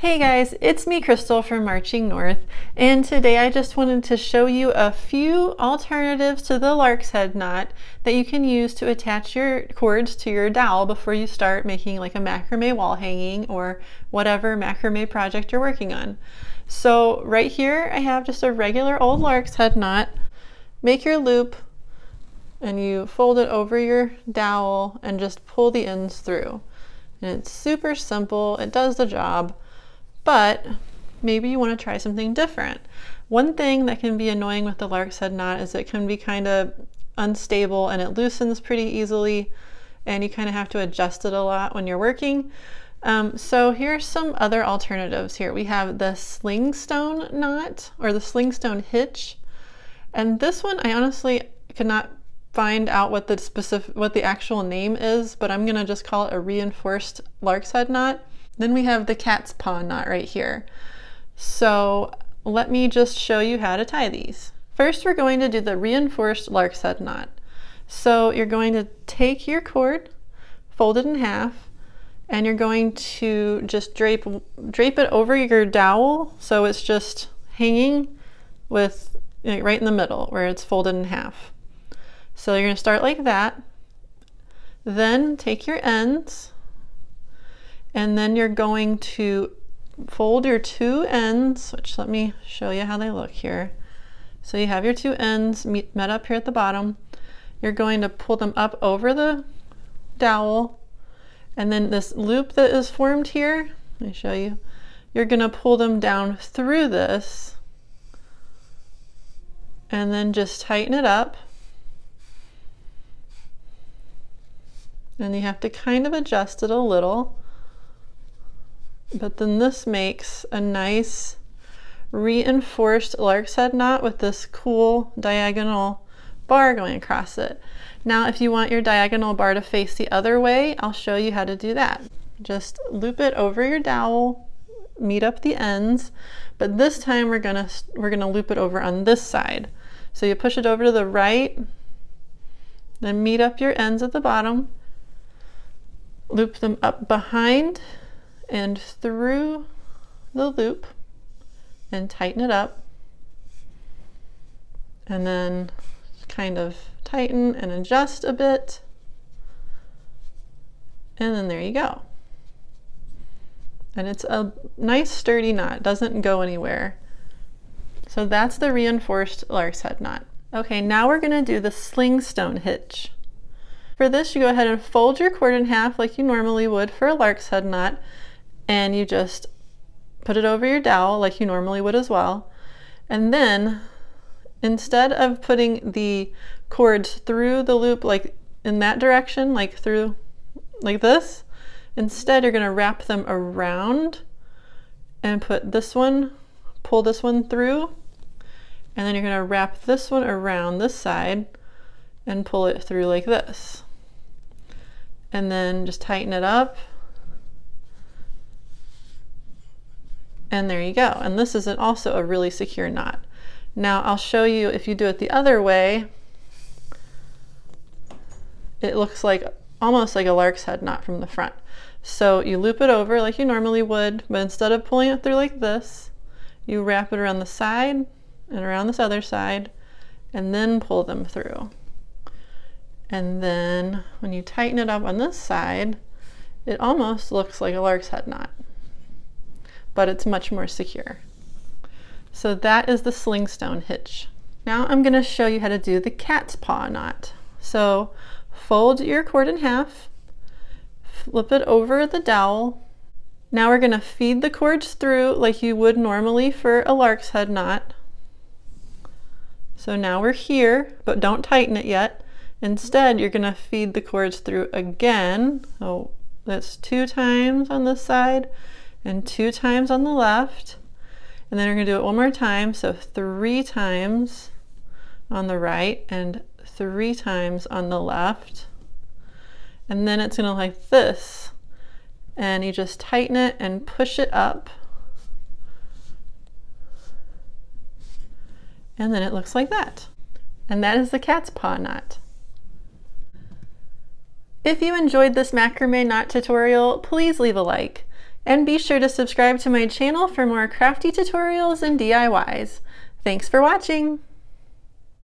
Hey guys, it's me Crystal from Marching North and today I just wanted to show you a few alternatives to the lark's head knot that you can use to attach your cords to your dowel before you start making like a macrame wall hanging or whatever macrame project you're working on. So right here I have just a regular old lark's head knot. Make your loop and you fold it over your dowel and just pull the ends through. And it's super simple, it does the job but maybe you want to try something different. One thing that can be annoying with the lark's head knot is it can be kind of unstable and it loosens pretty easily and you kind of have to adjust it a lot when you're working. Um, so here's some other alternatives here. We have the slingstone knot or the slingstone hitch. And this one I honestly could not find out what the specific what the actual name is, but I'm gonna just call it a reinforced lark's head knot. Then we have the cat's paw knot right here. So let me just show you how to tie these. First, we're going to do the reinforced lark's head knot. So you're going to take your cord, fold it in half, and you're going to just drape, drape it over your dowel so it's just hanging with right in the middle where it's folded in half. So you're going to start like that. Then take your ends and then you're going to fold your two ends, which let me show you how they look here. So you have your two ends met up here at the bottom. You're going to pull them up over the dowel and then this loop that is formed here, let me show you, you're going to pull them down through this and then just tighten it up. And you have to kind of adjust it a little. But then this makes a nice reinforced lark's head knot with this cool diagonal bar going across it. Now if you want your diagonal bar to face the other way, I'll show you how to do that. Just loop it over your dowel, meet up the ends, but this time we're gonna, we're gonna loop it over on this side. So you push it over to the right, then meet up your ends at the bottom, loop them up behind and through the loop and tighten it up. And then kind of tighten and adjust a bit. And then there you go. And it's a nice sturdy knot. Doesn't go anywhere. So that's the reinforced lark's head knot. Okay now we're going to do the slingstone hitch for this you go ahead and fold your cord in half like you normally would for a lark's head knot and you just put it over your dowel like you normally would as well. And then instead of putting the cords through the loop like in that direction, like through like this, instead you're gonna wrap them around and put this one, pull this one through, and then you're gonna wrap this one around this side and pull it through like this. And then just tighten it up And there you go. And this is also a really secure knot. Now I'll show you if you do it the other way, it looks like almost like a lark's head knot from the front. So you loop it over like you normally would, but instead of pulling it through like this, you wrap it around the side and around this other side and then pull them through. And then when you tighten it up on this side, it almost looks like a lark's head knot but it's much more secure. So that is the slingstone hitch. Now I'm going to show you how to do the cat's paw knot. So fold your cord in half, flip it over the dowel. Now we're going to feed the cords through like you would normally for a lark's head knot. So now we're here, but don't tighten it yet. Instead, you're going to feed the cords through again. Oh, that's two times on this side and two times on the left. And then we're going to do it one more time. So three times on the right and three times on the left. And then it's going to look like this. And you just tighten it and push it up. And then it looks like that. And that is the cat's paw knot. If you enjoyed this macrame knot tutorial, please leave a like. And be sure to subscribe to my channel for more crafty tutorials and DIYs. Thanks for watching!